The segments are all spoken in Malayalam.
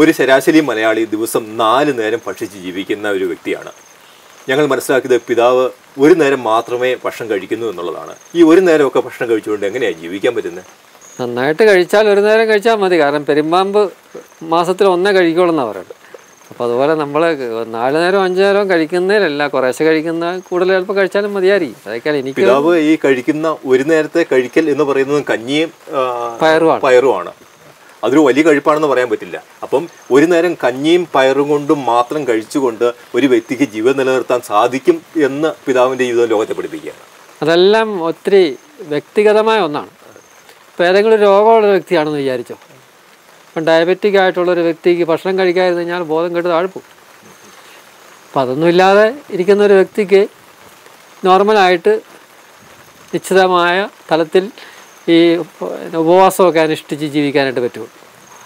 ഒരു ശരാശരി മലയാളി ദിവസം നാല് നേരം ഭക്ഷിച്ച് ജീവിക്കുന്ന ഒരു വ്യക്തിയാണ്. ഞങ്ങൾ മനസ്സിലാക്കിയത് പിതാവ് ഒരു നേരം മാത്രമേ ഭക്ഷണം കഴിക്കുന്നു എന്നുള്ളതാണ്. ഈ ഒരു നേരമൊക്കെ ഭക്ഷണം കഴിച്ചുകൊണ്ട് എങ്ങനെയാണ് ജീവിക്കാൻ പറ്റുന്നത് നന്നായിട്ട് കഴിച്ചാൽ ഒരു നേരം കഴിച്ചാൽ മതി. കാരണം പെരുമ്പാമ്പ് മാസത്തിൽ ഒന്നേ കഴിക്കുള്ളൂ പറയുന്നത്. അപ്പോൾ അതുപോലെ നമ്മൾ നാല് നേരം അഞ്ചു നേരം കഴിക്കുന്നതിലല്ല കുറേശ്ശെ കഴിക്കുന്ന കൂടുതൽ ചിലപ്പോൾ കഴിച്ചാലും മതിയായിരിക്കും. അതൊക്കെയാണ് എനിക്ക് പിതാവ് ഈ കഴിക്കുന്ന ഒരു നേരത്തെ കഴിക്കൽ എന്ന് പറയുന്നത് കഞ്ഞിയും പയറുമാണ്. പയറുമാണ്. അതൊരു വലിയ കഴിപ്പാണെന്ന് പറയാൻ പറ്റില്ല. അപ്പം ഒരു നേരം കഞ്ഞിയും പയറും കൊണ്ടും മാത്രം കഴിച്ചുകൊണ്ട് ഒരു വ്യക്തിക്ക് ജീവൻ നിലനിർത്താൻ സാധിക്കും എന്ന് പിതാവിന്റെ ജീവിതം ലോകത്തെ പഠിപ്പിക്കുകയാണ്. അതെല്ലാം ഒത്തിരി വ്യക്തിഗതമായ ഒന്നാണ്. ഇപ്പോൾ ഏതെങ്കിലും രോഗമുള്ള വ്യക്തിയാണെന്ന് വിചാരിച്ചോ? ഇപ്പം ഡയബറ്റിക് ആയിട്ടുള്ള ഒരു വ്യക്തിക്ക് ഭക്ഷണം കഴിക്കാതിരുന്ന് കഴിഞ്ഞാൽ ബോധം കെട്ട് താഴ്പ്പും അപ്പം അതൊന്നും ഇല്ലാതെ ഇരിക്കുന്ന ഒരു വ്യക്തിക്ക് നോർമലായിട്ട് നിശ്ചിതമായ തലത്തിൽ ഈ ഉപവാസമൊക്കെ അനുഷ്ഠിച്ച് ജീവിക്കാനായിട്ട് പറ്റുള്ളൂ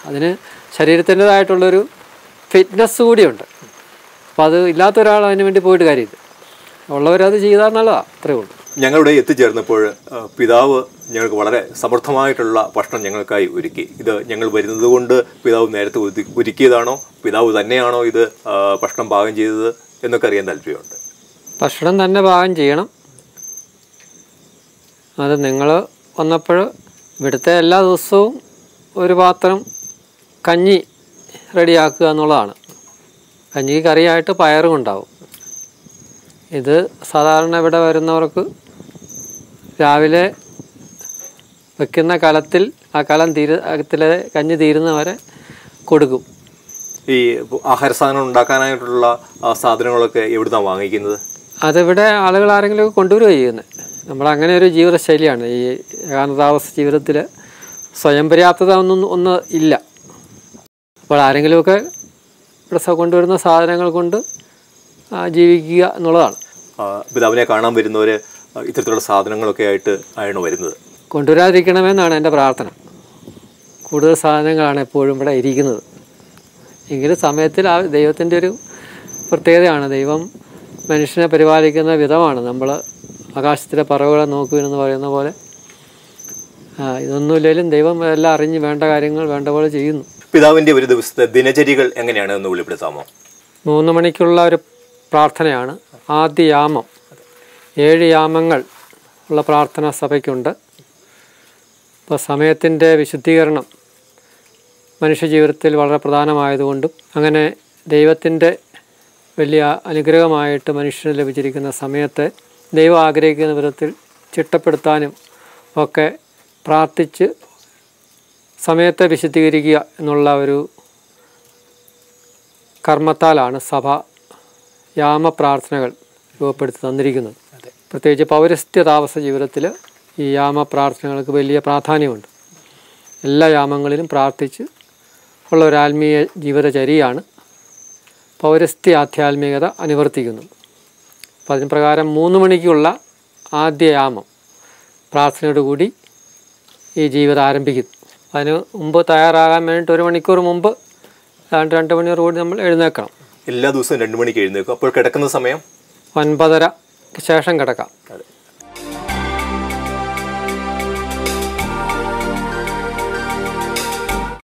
അതിന് ശരീരത്തിന്റെതായിട്ടുള്ളൊരു ഫിറ്റ്നസ് കൂടിയുണ്ട്. അപ്പോൾ അത് ഇല്ലാത്ത ഒരാൾ അതിന് വേണ്ടി പോയിട്ട് കാര്യമില്ല. ഉള്ളവരത് ചെയ്താൽ നല്ലതാണ് അത്രേ ഉള്ളൂ. ഞങ്ങളിവിടെ എത്തിച്ചേർന്നപ്പോൾ പിതാവ് ഞങ്ങൾക്ക് വളരെ സമൃദ്ധമായിട്ടുള്ള ഭക്ഷണം ഞങ്ങൾക്കായി ഒരുക്കി. ഇത് ഞങ്ങൾ വരുന്നത് കൊണ്ട് പിതാവ് നേരത്തെ ഒരുക്കിയതാണോ? പിതാവ് തന്നെയാണോ ഇത് ഭക്ഷണം പാകം ചെയ്തത് എന്നൊക്കെ അറിയാൻ താല്പര്യമുണ്ട്. ഭക്ഷണം തന്നെ പാകം ചെയ്യണം. അത് നിങ്ങൾ വന്നപ്പോൾ ഇവിടുത്തെ എല്ലാ ദിവസവും ഒരു പാത്രം കഞ്ഞി റെഡിയാക്കുക എന്നുള്ളതാണ്. കഞ്ഞിക്ക് കറിയായിട്ട് പയറും ഉണ്ടാവും. ഇത് സാധാരണ ഇവിടെ വരുന്നവർക്ക് രാവിലെ വെക്കുന്ന കലത്തിൽ ആ കലം തീര കഞ്ഞി തീരുന്നവരെ കൊടുക്കും. ഈ ആഹാര സാധനം ഉണ്ടാക്കാനായിട്ടുള്ള സാധനങ്ങളൊക്കെ എവിടുന്നാണ് വാങ്ങിക്കുന്നത്? അതിവിടെ ആളുകൾ ആരെങ്കിലും കൊണ്ടുവരിക ചെയ്യുന്നത് നമ്മൾ അങ്ങനെ ഒരു ജീവിതശൈലിയാണ്. ഈ ഏകാന്തതാവസ്ഥ ജീവിതത്തിൽ സ്വയം പര്യാപ്തത ഒന്നും ഒന്ന് ഇല്ല. അപ്പോൾ ആരെങ്കിലുമൊക്കെ ഇവിടെ കൊണ്ടുവരുന്ന സാധനങ്ങൾ കൊണ്ട് ജീവിക്കുക എന്നുള്ളതാണ്. പിതാവിനെ കാണാൻ വരുന്നവർ ഇത്തരത്തിലുള്ള സാധനങ്ങളൊക്കെ ആയിട്ട് ആണ് വരുന്നത്. കൊണ്ടുവരാതിരിക്കണമെന്നാണ് എന്റെ പ്രാർത്ഥന. കൂടുതൽ സാധനങ്ങളാണ് എപ്പോഴും ഇവിടെ ഇരിക്കുന്നത്. എങ്കിലും സമയത്തിൽ ആ ദൈവത്തിന്റെ ഒരു പ്രത്യേകതയാണ്. ദൈവം മനുഷ്യനെ പരിപാലിക്കുന്ന വിധമാണ്. നമ്മൾ ആകാശത്തിലെ പറവുകളെ നോക്കുവിനെന്ന് പറയുന്ന പോലെ. ഇതൊന്നുമില്ലെങ്കിലും ദൈവം എല്ലാം അറിഞ്ഞ് വേണ്ട കാര്യങ്ങൾ വേണ്ട പോലെ ചെയ്യുന്നു. പിതാവിന്റെ ഒരു ദിവസത്തെ ദിനചര്യകൾ എങ്ങനെയാണ് എന്ന് വെളിപ്പെടുത്താമോ? മൂന്ന് മണിക്കുള്ള ഒരു പ്രാർത്ഥനയാണ്. ആദ്യ യാമം. ഏഴ് യാമങ്ങൾ ഉള്ള പ്രാർത്ഥനാ സഭയ്ക്കുണ്ട്. അപ്പോൾ സമയത്തിന്റെ വിശുദ്ധീകരണം മനുഷ്യജീവിതത്തിൽ വളരെ പ്രധാനമായതുകൊണ്ടും അങ്ങനെ ദൈവത്തിന്റെ വലിയ അനുഗ്രഹമായിട്ട് മനുഷ്യന് ലഭിച്ചിരിക്കുന്ന സമയത്തെ ദൈവം ആഗ്രഹിക്കുന്ന വിധത്തിൽ ചിട്ടപ്പെടുത്താനും ഒക്കെ പ്രാർത്ഥിച്ച് സമയത്തെ വിശുദ്ധീകരിക്കുക എന്നുള്ള ഒരു കർമ്മത്താലാണ് സഭ യാമപ്രാർത്ഥനകൾ രൂപപ്പെടുത്തി തന്നിരിക്കുന്നത്. പ്രത്യേകിച്ച് പൗരസ്ത്യ താമസ ജീവിതത്തിൽ ഈ യാമ പ്രാർത്ഥനകൾക്ക് വലിയ പ്രാധാന്യമുണ്ട്. എല്ലാ യാമങ്ങളിലും പ്രാർത്ഥിച്ച് ഉള്ള ഒരു ആത്മീയ ജീവിതചര്യയാണ് പൗരസ്ത്യ ആധ്യാത്മികത അനുവർത്തിക്കുന്നത്. അപ്പം അതിന് പ്രകാരം മൂന്ന് മണിക്കുള്ള ആദ്യ യാമം പ്രാർത്ഥനയോടുകൂടി ഈ ജീവിതം ആരംഭിക്കുന്നു. അതിന് മുമ്പ് തയ്യാറാകാൻ വേണ്ടിയിട്ട് ഒരു മണിക്കൂർ മുമ്പ് രണ്ട് രണ്ട് മണിക്കൂർ കൂടി നമ്മൾ എഴുന്നേക്കണം എല്ലാ ദിവസവും രണ്ട് മണിക്ക് എഴുന്നേക്കും അപ്പോൾ കിടക്കുന്ന സമയം? ഒൻപതര ശേഷം കിടക്കാം.